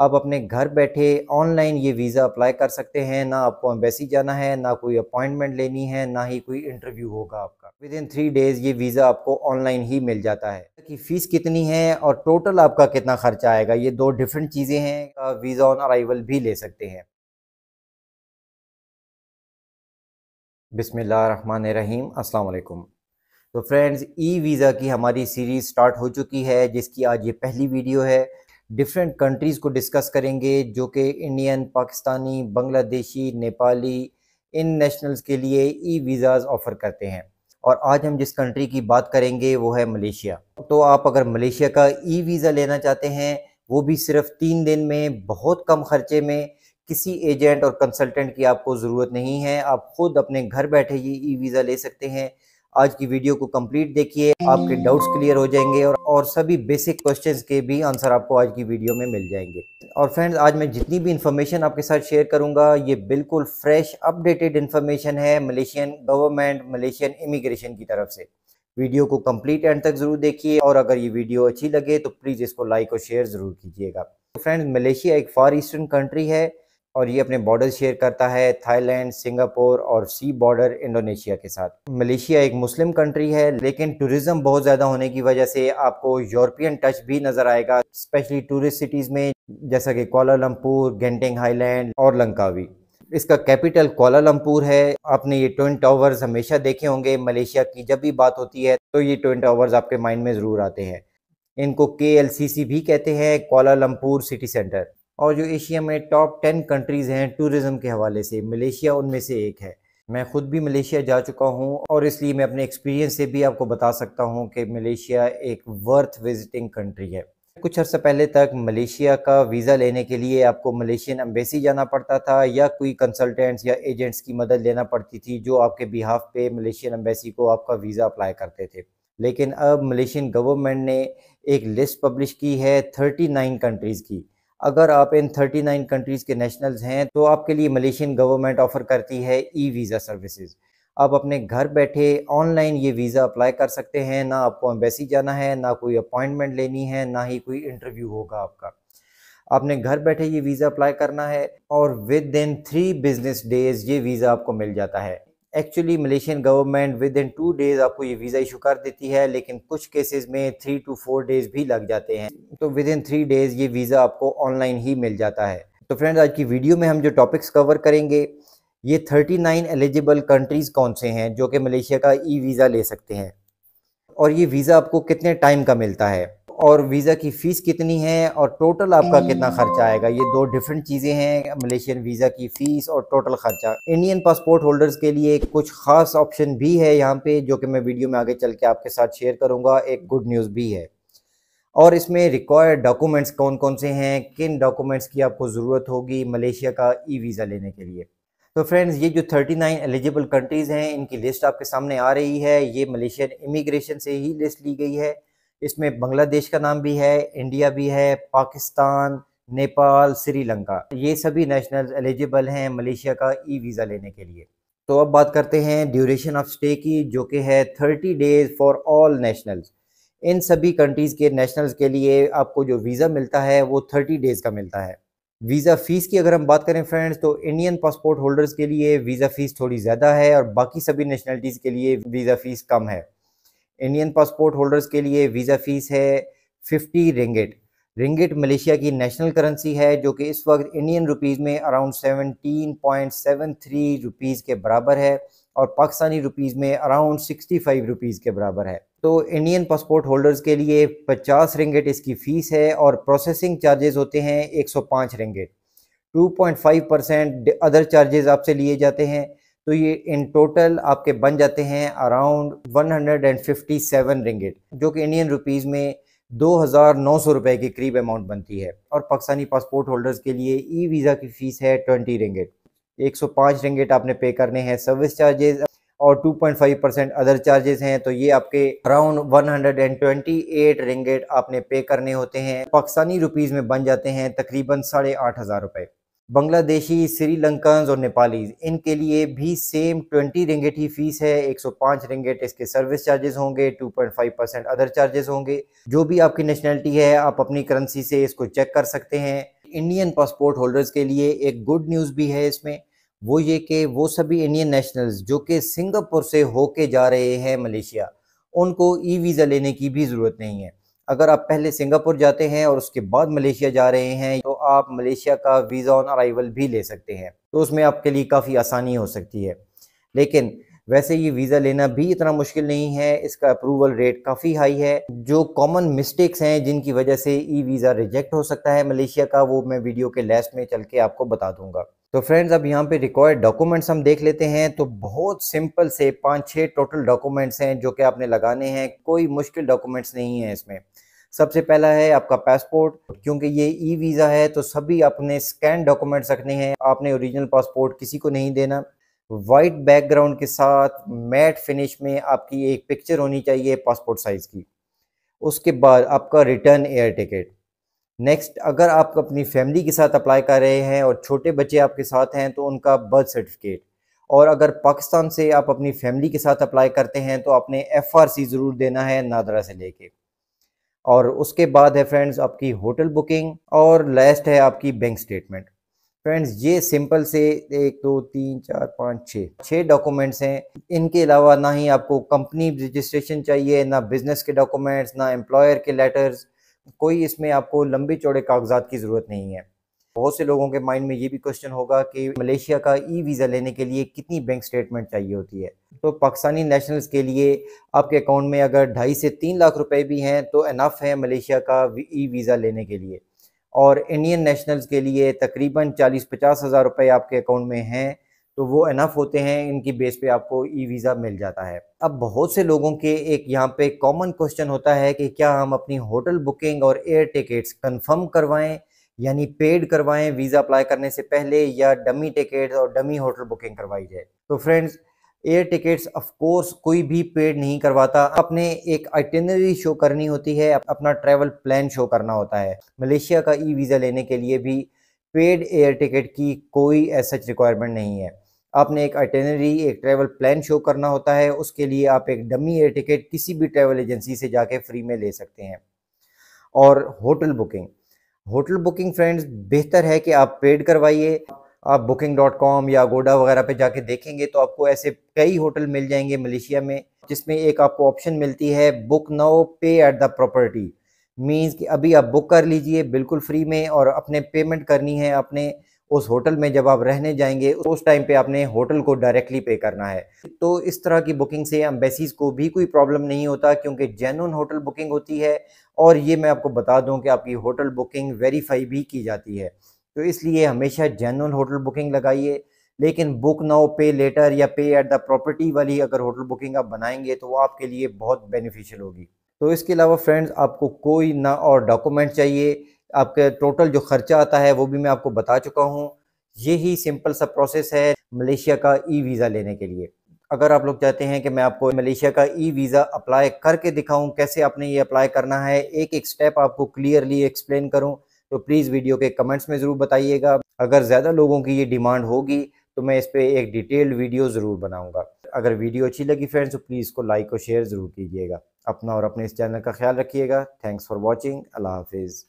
आप अपने घर बैठे ऑनलाइन ये वीज़ा अप्लाई कर सकते हैं। ना आपको एम्बेसी जाना है, ना कोई अपॉइंटमेंट लेनी है, ना ही कोई इंटरव्यू होगा आपका। विद इन थ्री डेज़ ये वीज़ा आपको ऑनलाइन ही मिल जाता है। कि फ़ीस कितनी है और टोटल आपका कितना खर्चा आएगा, ये दो डिफरेंट चीज़ें हैं वीज़ा ऑन अराइवल भी ले सकते हैं। बिसमीम अस्सलाम तो फ्रेंड्स, ई वीज़ा की हमारी सीरीज़ स्टार्ट हो चुकी है, जिसकी आज ये पहली वीडियो है। डिफरेंट कंट्रीज़ को डिस्कस करेंगे, जो कि इंडियन पाकिस्तानी, बांग्लादेशी, नेपाली, इन नेशनल्स के लिए ई वीज़ाज़ ऑफ़र करते हैं। और आज हम जिस कंट्री की बात करेंगे, वो है मलेशिया। तो आप अगर मलेशिया का ई वीज़ा लेना चाहते हैं, वो भी सिर्फ़ तीन दिन में, बहुत कम खर्चे में, किसी एजेंट और कंसल्टेंट की आपको ज़रूरत नहीं है। आप खुद अपने घर बैठे ये ई वीज़ा ले सकते हैं। आज की वीडियो को कंप्लीट देखिए आपके डाउट्स क्लियर हो जाएँगे और और सभी बेसिक क्वेश्चंस के भी आंसर आपको आज की वीडियो में मिल जाएँगे। और फ्रेंड्स आज मैं जितनी भी इन्फॉर्मेशन आपके साथ शेयर करूँगा ये बिल्कुल फ्रेश अपडेटेड इन्फॉर्मेशन है मलेशियन गवर्नमेंट मलेशियन इमिग्रेशन की तरफ़ से। वीडियो को कंप्लीट एंड तक ज़रूर देखिए और अगर ये वीडियो अच्छी लगे तो प्लीज़ इसको लाइक और शेयर ज़रूर कीजिएगा। फ्रेंड्स मलेशिया एक फार ईस्टर्न कंट्री है। और ये अपने बॉर्डर शेयर करता है थाईलैंड सिंगापुर और सी बॉर्डर इंडोनेशिया के साथ। मलेशिया एक मुस्लिम कंट्री है, लेकिन टूरिज़्म बहुत ज़्यादा होने की वजह से आपको यूरोपियन टच भी नज़र आएगा स्पेशली टूरिस्ट सिटीज़ में, जैसा कि कोलालमपुर गेंटिंग हाईलैंड और लंकावी इसका कैपिटल कोलालमपुर है। आपने ये ट्विन टावर्स हमेशा देखे होंगे मलेशिया की जब भी बात होती है तो ये ट्विन टावर्स आपके माइंड में ज़रूर आते हैं। इनको के भी कहते हैं कोलालमपुर सिटी सेंटर और जो एशिया में टॉप टेन कंट्रीज़ हैं टूरिज़्म के हवाले से, मलेशिया उनमें से एक है। मैं ख़ुद भी मलेशिया जा चुका हूँ और इसलिए मैं अपने एक्सपीरियंस से भी आपको बता सकता हूँ कि मलेशिया एक वर्थ विजिटिंग कंट्री है। कुछ अर्सा पहले तक मलेशिया का वीज़ा लेने के लिए आपको मलेशियन एम्बेसी जाना पड़ता था या कोई कंसल्टेंट्स या एजेंट्स की मदद लेना पड़ती थी जो आपके बिहाफ पे मलेशियन एम्बेसी को आपका वीज़ा अप्लाई करते थे। लेकिन अब मलेशियन गवर्नमेंट ने एक लिस्ट पब्लिश की है थर्टी नाइन कंट्रीज़ की। अगर आप इन 39 कंट्रीज़ के नेशनल्स हैं तो आपके लिए मलेशियन गवर्नमेंट ऑफ़र करती है ई वीज़ा सर्विसेज़ आप अपने घर बैठे ऑनलाइन ये वीज़ा अप्लाई कर सकते हैं, ना आपको एम्बेसी जाना है, ना कोई अपॉइंटमेंट लेनी है, ना ही कोई इंटरव्यू होगा आपका। आपने घर बैठे ये वीज़ा अप्लाई करना है और within three business days ये वीज़ा आपको मिल जाता है। Actually Malaysian government within two days आपको ये वीज़ा इशू कर देती है, लेकिन कुछ केसेस में थ्री टू फोर डेज़ भी लग जाते हैं। तो विद इन थ्री डेज़ ये वीज़ा आपको ऑनलाइन ही मिल जाता है। तो फ्रेंड्स आज की वीडियो में हम जो टॉपिक्स कवर करेंगे, ये 39 एलिजिबल कंट्रीज़ कौन से हैं जो कि मलेशिया का ई वीज़ा ले सकते हैं? और ये वीज़ा आपको कितने टाइम का मिलता है? और वीज़ा की फ़ीस कितनी है और टोटल आपका कितना खर्चा आएगा? ये दो डिफरेंट चीज़ें हैं मलेशियन वीज़ा की फ़ीस और टोटल खर्चा। इंडियन पासपोर्ट होल्डर्स के लिए कुछ ख़ास ऑप्शन भी है यहाँ पे जो कि मैं वीडियो में आगे चल के आपके साथ शेयर करूँगा। एक गुड न्यूज़ भी है। और इसमें रिक्वायर्ड डॉक्यूमेंट्स कौन कौन से हैं? किन डॉक्यूमेंट्स की आपको ज़रूरत होगी मलेशिया का ई वीज़ा लेने के लिए? तो फ्रेंड्स ये जो 39 एलिजिबल कंट्रीज़ हैं इनकी लिस्ट आपके सामने आ रही है। ये मलेशियन इमिग्रेशन से ही लिस्ट ली गई है। इसमें बांग्लादेश का नाम भी है, इंडिया भी है, पाकिस्तान, नेपाल, श्रीलंका। ये सभी नेशनल एलिजिबल हैं मलेशिया का ई वीज़ा लेने के लिए। तो अब बात करते हैं ड्यूरेशन ऑफ़ स्टे की, जो कि है thirty days for all nationals इन सभी कंट्रीज़ के नेशनल्स के लिए आपको जो वीज़ा मिलता है, वो थर्टी डेज़ का मिलता है। वीज़ा फ़ीस की अगर हम बात करें फ्रेंड्स तो इंडियन पासपोर्ट होल्डर्स के लिए वीज़ा फ़ीस थोड़ी ज़्यादा है और बाकी सभी नेशनलिटीज़ के लिए वीज़ा फ़ीस कम है। इंडियन पासपोर्ट होल्डर्स के लिए वीज़ा फ़ीस है फिफ्टी रिंगिट रिंगिट मलेशिया की नेशनल करेंसी है, जो कि इस वक्त इंडियन रुपीज़ में around seventeen point seven three rupees के बराबर है और पाकिस्तानी रुपीज़ में अराउंड सिक्सटी फाइव रुपीज़ के बराबर है। तो इंडियन पासपोर्ट होल्डर्स के लिए पचास रिंगिट इसकी फ़ीस है और प्रोसेसिंग चार्जेस होते हैं एक सौ पाँच ringgit two point five percent other charges आपसे लिए जाते हैं। तो ये इन टोटल आपके बन जाते हैं अराउंड 157 रिंगिट जो कि इंडियन रुपीज़ में दो हज़ार नौ सौ के करीब अमाउंट बनती है। और पाकिस्तानी पासपोर्ट होल्डर्स के लिए ई वीज़ा की फ़ीस है ट्वेंटी रिंगिट एक सौ पाँच रिंगिट आपने पे करने हैं सर्विस चार्जेस और 2.5 परसेंट अदर चार्जेस हैं तो ये आपके अराउंड 128 रिंगेट आपने पे करने होते हैं। पाकिस्तानी रुपीज़ में बन जाते हैं तकरीबन साढ़े आठ हज़ार रुपये बांग्लादेशी श्रीलंकन और नेपालीज इनके लिए भी सेम 20 रिंगेट ही फ़ीस है 105 रिंगेट इसके सर्विस चार्जेस होंगे 2.5 परसेंट अदर चार्जेस होंगे। जो भी आपकी नेशनलिटी है, आप अपनी करेंसी से इसको चेक कर सकते हैं। इंडियन पासपोर्ट होल्डर्स के लिए एक गुड न्यूज़ भी है इसमें, वो ये कि वो सभी इंडियन नेशनल्स जो कि सिंगापुर से होके जा रहे हैं मलेशिया, उनको ई वीज़ा लेने की भी ज़रूरत नहीं है। अगर आप पहले सिंगापुर जाते हैं और उसके बाद मलेशिया जा रहे हैं आप मलेशिया का वीज़ा ऑन अराइवल भी ले सकते हैं। तो उसमें आपके लिए काफ़ी आसानी हो सकती है। लेकिन वैसे ये वीज़ा लेना भी इतना मुश्किल नहीं है। इसका अप्रूवल रेट काफ़ी हाई है। जो कॉमन मिस्टेक्स हैं जिनकी वजह से ई वीज़ा रिजेक्ट हो सकता है मलेशिया का, वो मैं वीडियो के लास्ट में चल के आपको बता दूँगा। तो फ्रेंड्स अब यहाँ पे रिक्वायर्ड डॉक्यूमेंट्स हम देख लेते हैं। तो बहुत सिंपल से पाँच छः टोटल डॉक्यूमेंट्स हैं जो कि आपने लगाने हैं। कोई मुश्किल डॉक्यूमेंट्स नहीं है इसमें। सबसे पहला है आपका पासपोर्ट क्योंकि ये ई वीज़ा है तो सभी अपने स्कैन डॉक्यूमेंट्स रखने हैं। आपने ओरिजिनल पासपोर्ट किसी को नहीं देना। वाइट बैकग्राउंड के साथ मैट फिनिश में आपकी एक पिक्चर होनी चाहिए पासपोर्ट साइज़ की। उसके बाद आपका रिटर्न एयर टिकट नेक्स्ट अगर आप अपनी फैमिली के साथ अप्लाई कर रहे हैं और छोटे बच्चे आपके साथ हैं तो उनका बर्थ सर्टिफिकेट और अगर पाकिस्तान से आप अपनी फैमिली के साथ अप्लाई करते हैं तो आपने एफ़ आर सी ज़रूर देना है नादरा से लेके। और उसके बाद है फ्रेंड्स आपकी होटल बुकिंग और लास्ट है आपकी बैंक स्टेटमेंट फ्रेंड्स ये सिंपल से एक, दो, तीन, चार, पाँच छः छः डॉक्यूमेंट्स हैं। इनके अलावा ना ही आपको कंपनी रजिस्ट्रेशन चाहिए, ना बिज़नेस के डॉक्यूमेंट्स ना एम्प्लॉयर के लेटर्स कोई इसमें आपको लंबे चौड़े कागजात की ज़रूरत नहीं है। बहुत से लोगों के माइंड में ये भी क्वेश्चन होगा कि मलेशिया का ई वीज़ा लेने के लिए कितनी बैंक स्टेटमेंट चाहिए होती है? तो पाकिस्तानी नेशनल्स के लिए आपके अकाउंट में अगर ढाई से तीन लाख रुपए भी हैं तो इनफ है मलेशिया का ई वीज़ा लेने के लिए। और इंडियन नेशनल्स के लिए तकरीबन चालीस पचास हज़ार रुपये आपके अकाउंट में हैं तो वो इनफ होते हैं, इनकी बेस पे आपको ई वीज़ा मिल जाता है। अब बहुत से लोगों के एक यहाँ पे कॉमन क्वेश्चन होता है कि क्या हम अपनी होटल बुकिंग और एयर टिकट्स कंफर्म करवाएँ? यानी पेड करवाएँ वीज़ा अप्लाई करने से पहले या डमी टिकट और डमी होटल बुकिंग करवाई जाए। तो friends air tickets of course कोई भी पेड नहीं करवाता। अपने एक आइटिनरी शो करनी होती है अपना ट्रैवल प्लान शो करना होता है। मलेशिया का ई वीज़ा लेने के लिए भी पेड एयर टिकट की कोई सच रिक्वायरमेंट नहीं है। आपने एक आइटिनरी एक ट्रैवल प्लान शो करना होता है, उसके लिए आप एक डमी एयर टिकट किसी भी ट्रैवल एजेंसी से जाके फ्री में ले सकते हैं। और hotel booking hotel booking friends, बेहतर है कि आप पेड करवाइए। आप बुकिंग डॉट कॉम या गोडा वगैरह पे जाके देखेंगे तो आपको ऐसे कई होटल मिल जाएँगे मलेशिया में, जिसमें एक आपको ऑप्शन मिलती है book now pay at the property means कि अभी आप बुक कर लीजिए बिल्कुल फ्री में और अपने पेमेंट करनी है, अपने उस होटल में जब आप रहने जाएँगे, उस टाइम पे आपने होटल को डायरेक्टली पे करना है। तो इस तरह की बुकिंग से एम्बेसीज को भी कोई प्रॉब्लम नहीं होता, क्योंकि जेनुन होटल बुकिंग होती है और ये मैं आपको बता दूँ कि आपकी होटल बुकिंग वेरीफाई भी की जाती है। तो इसलिए हमेशा जेनुअन होटल बुकिंग लगाइए, लेकिन बुक नाउ पे लेटर या पे एट द प्रॉपर्टी वाली अगर होटल बुकिंग आप बनाएँगे तो वो आपके लिए बहुत बेनिफिशियल होगी। तो इसके अलावा फ्रेंड्स आपको कोई ना और डॉक्यूमेंट चाहिए आपके टोटल जो खर्चा आता है, वो भी मैं आपको बता चुका हूँ। यही सिंपल सा प्रोसेस है मलेशिया का ई वीज़ा लेने के लिए। अगर आप लोग चाहते हैं कि मैं आपको मलेशिया का ई वीज़ा अप्लाई करके दिखाऊँ, कैसे आपने ये अप्लाई करना है एक एक स्टेप आपको क्लियरली एक्सप्लेन करूँ तो प्लीज़ वीडियो के कमेंट्स में ज़रूर बताइएगा। अगर ज़्यादा लोगों की ये डिमांड होगी तो मैं इस पर एक डिटेल्ड वीडियो ज़रूर बनाऊँगा। अगर वीडियो अच्छी लगी फ्रेंड्स तो प्लीज़ इसको लाइक और शेयर ज़रूर कीजिएगा। अपना और अपने इस चैनल का ख्याल रखिएगा। थैंक्स फॉर वॉचिंग अल्लाह हाफिज़।